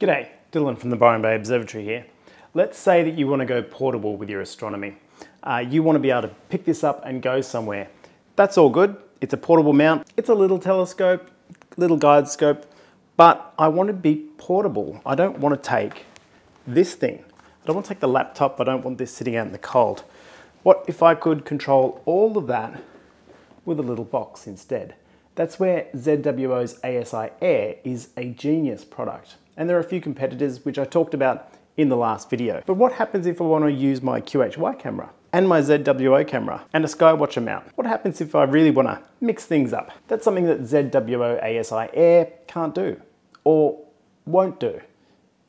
G'day, Dylan from the Byron Bay Observatory here. Let's say that you want to go portable with your astronomy. Uh, you want to be able to pick this up and go somewhere. That's all good. It's a portable mount. It's a little telescope, little guide scope, but I want to be portable. I don't want to take this thing. I don't want to take the laptop. I don't want this sitting out in the cold. What if I could control all of that with a little box instead? That's where ZWO's ASI Air is a genius product. And there are a few competitors which I talked about in the last video. But what happens if I want to use my QHY camera and my ZWO camera and a Skywatcher mount? What happens if I really want to mix things up? That's something that ZWO ASI Air can't do or won't do.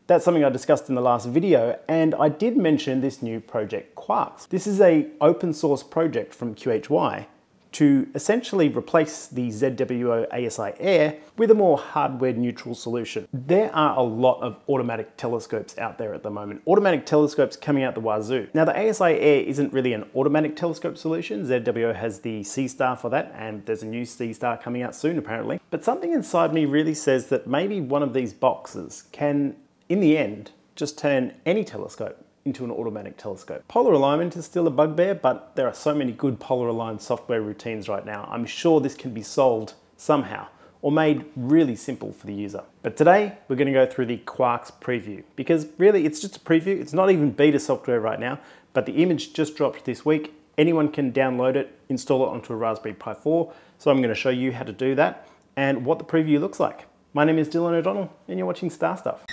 That's something I discussed in the last video, and I did mention this new project QUARCS. This is a open source project from QHY to essentially replace the ZWO ASI Air with a more hardware neutral solution. There are a lot of automatic telescopes out there at the moment. Automatic telescopes coming out the wazoo. Now the ASI Air isn't really an automatic telescope solution. ZWO has the Seestar for that and there's a new Seestar coming out soon apparently. But something inside me really says that maybe one of these boxes can, in the end, just turn any telescope into an automatic telescope. Polar alignment is still a bugbear, but there are so many good polar aligned software routines right now. I'm sure this can be solved somehow or made really simple for the user. But today we're going to go through the QUARCS preview because really it's just a preview. It's not even beta software right now, but the image just dropped this week. Anyone can download it, install it onto a Raspberry Pi 4. So I'm going to show you how to do that and what the preview looks like. My name is Dylan O'Donnell and you're watching Star Stuff.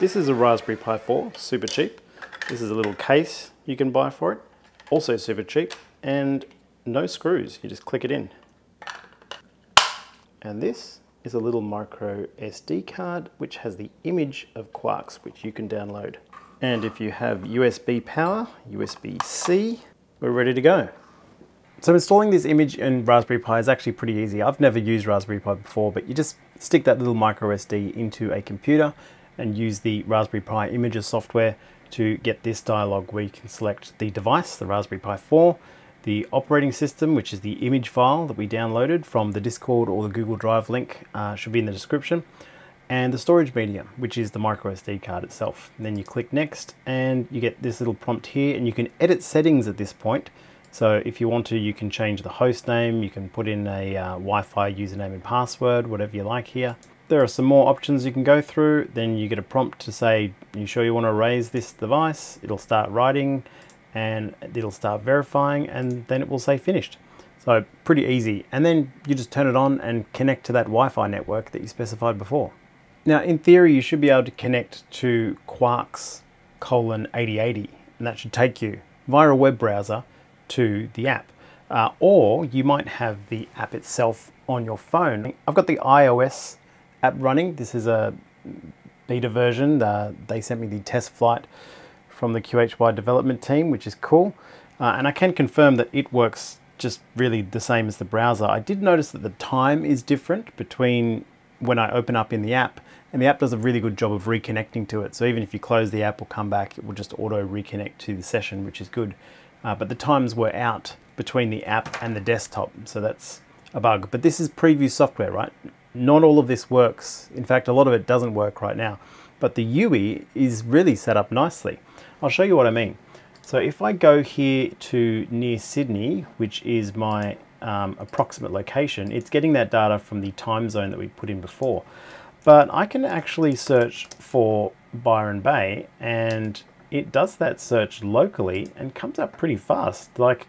This is a Raspberry Pi 4, super cheap. This is a little case you can buy for it, also super cheap, and no screws, you just click it in. And this is a little micro SD card which has the image of QUARCS which you can download. And if you have USB power, USB-C, we're ready to go. So installing this image in Raspberry Pi is actually pretty easy. I've never used Raspberry Pi before, but you just stick that little micro SD into a computer and use the Raspberry Pi Imager software to get this dialog where you can select the device, the Raspberry Pi 4, the operating system, which is the image file that we downloaded from the Discord or the Google Drive link, uh, should be in the description, and the storage medium, which is the micro SD card itself. And then you click next and you get this little prompt here and you can edit settings at this point. So if you want to, you can change the host name, you can put in a uh, Wi-Fi username and password, whatever you like here. There are some more options you can go through. Then you get a prompt to say, you sure you want to erase this device? It'll start writing and it'll start verifying and then it will say finished. So pretty easy. And then you just turn it on and connect to that Wi-Fi network that you specified before. Now in theory, you should be able to connect to QUARCS colon 8080 and that should take you via a web browser to the app. Uh, or you might have the app itself on your phone. I've got the iOS app running. This is a beta version. Uh, they sent me the test flight from the QHY development team, which is cool. Uh, and I can confirm that it works just really the same as the browser. I did notice that the time is different between when I open up in the app and the app does a really good job of reconnecting to it. So even if you close the app or come back, it will just auto reconnect to the session, which is good. Uh, but the times were out between the app and the desktop, so that's a bug. But this is preview software, right? Not all of this works. In fact, a lot of it doesn't work right now. But the UI is really set up nicely. I'll show you what I mean. So if I go here to near Sydney, which is my um, approximate location, it's getting that data from the time zone that we put in before. But I can actually search for Byron Bay and it does that search locally and comes up pretty fast. Like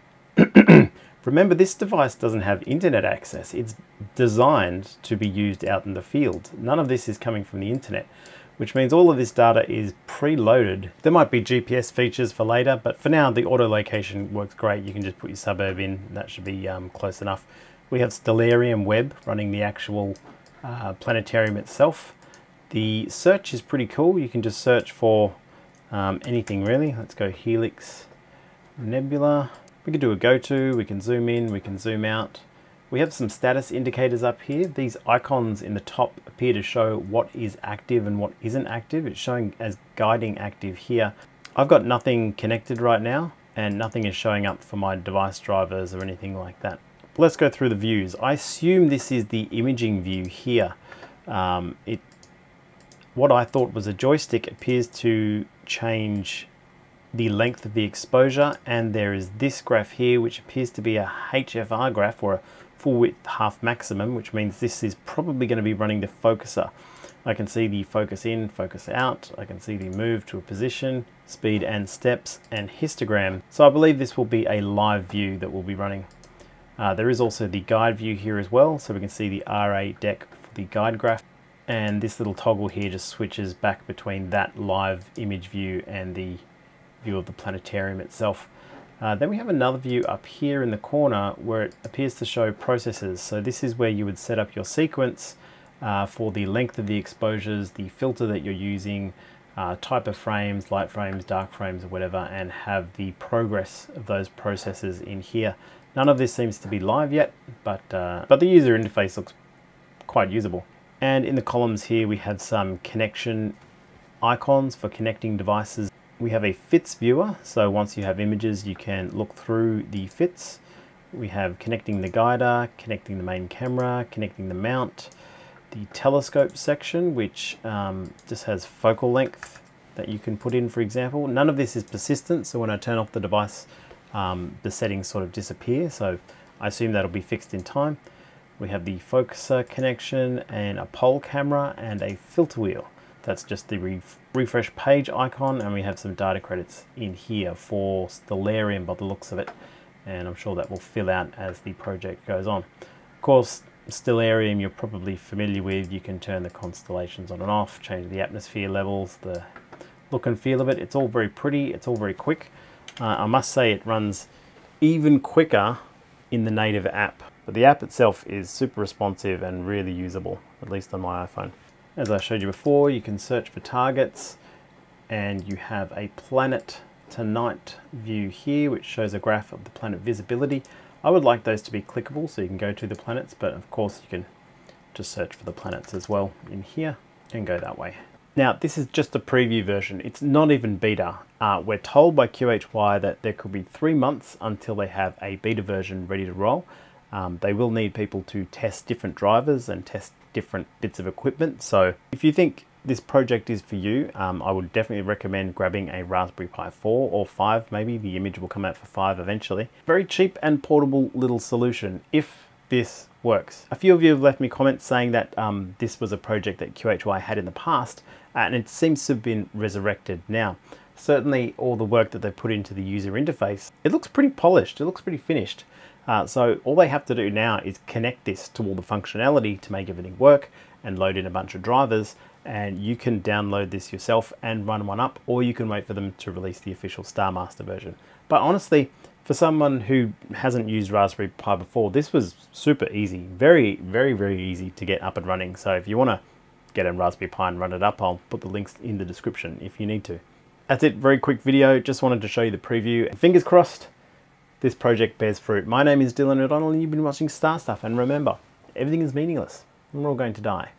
Remember, this device doesn't have internet access. It's designed to be used out in the field. None of this is coming from the internet, which means all of this data is preloaded. There might be GPS features for later, but for now, the auto location works great. You can just put your suburb in. That should be um, close enough. We have Stellarium Web running the actual uh, planetarium itself. The search is pretty cool. You can just search for um, anything really. Let's go Helix Nebula. We can do a go to, we can zoom in, we can zoom out. We have some status indicators up here. These icons in the top appear to show what is active and what isn't active. It's showing as guiding active here. I've got nothing connected right now and nothing is showing up for my device drivers or anything like that. Let's go through the views. I assume this is the imaging view here. Um, it, what I thought was a joystick appears to change the length of the exposure and there is this graph here which appears to be a HFR graph or a full width half maximum which means this is probably going to be running the focuser. I can see the focus in, focus out, I can see the move to a position, speed and steps and histogram. So I believe this will be a live view that will be running. Uh, there is also the guide view here as well so we can see the RA Dec for the guide graph and this little toggle here just switches back between that live image view and the view of the planetarium itself. Uh, then we have another view up here in the corner where it appears to show processes. So this is where you would set up your sequence uh, for the length of the exposures, the filter that you're using, uh, type of frames, light frames, dark frames, or whatever, and have the progress of those processes in here. None of this seems to be live yet, but, uh, but the user interface looks quite usable. And in the columns here, we have some connection icons for connecting devices we have a fits viewer, so once you have images you can look through the fits. We have connecting the guider, connecting the main camera, connecting the mount, the telescope section which um, just has focal length that you can put in for example. None of this is persistent so when I turn off the device um, the settings sort of disappear so I assume that'll be fixed in time. We have the focuser connection and a pole camera and a filter wheel. That's just the re refresh page icon and we have some data credits in here for Stellarium by the looks of it and I'm sure that will fill out as the project goes on. Of course Stellarium you're probably familiar with, you can turn the constellations on and off, change the atmosphere levels, the look and feel of it. It's all very pretty, it's all very quick. Uh, I must say it runs even quicker in the native app. But the app itself is super responsive and really usable, at least on my iPhone. As I showed you before, you can search for targets and you have a planet tonight view here, which shows a graph of the planet visibility. I would like those to be clickable so you can go to the planets, but of course you can just search for the planets as well in here and go that way. Now, this is just a preview version. It's not even beta. Uh, we're told by QHY that there could be three months until they have a beta version ready to roll. Um, they will need people to test different drivers and test different bits of equipment. So if you think this project is for you, um, I would definitely recommend grabbing a Raspberry Pi 4 or 5 maybe. The image will come out for 5 eventually. Very cheap and portable little solution if this works. A few of you have left me comments saying that um, this was a project that QHY had in the past and it seems to have been resurrected now. Certainly all the work that they've put into the user interface, it looks pretty polished, it looks pretty finished. Uh, so all they have to do now is connect this to all the functionality to make everything work and load in a bunch of drivers and you can download this yourself and run one up or you can wait for them to release the official Star Master version. But honestly, for someone who hasn't used Raspberry Pi before, this was super easy. Very, very, very easy to get up and running. So if you want to get a Raspberry Pi and run it up, I'll put the links in the description if you need to. That's it, very quick video. Just wanted to show you the preview. Fingers crossed, this project bears fruit. My name is Dylan O'Donnell and you've been watching Star Stuff. And remember, everything is meaningless. We're all going to die.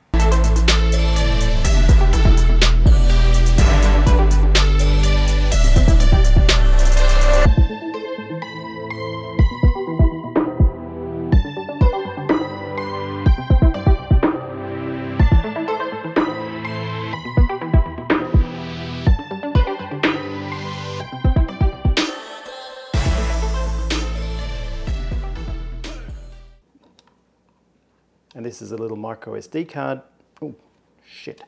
This is a little micro SD card. Oh, shit.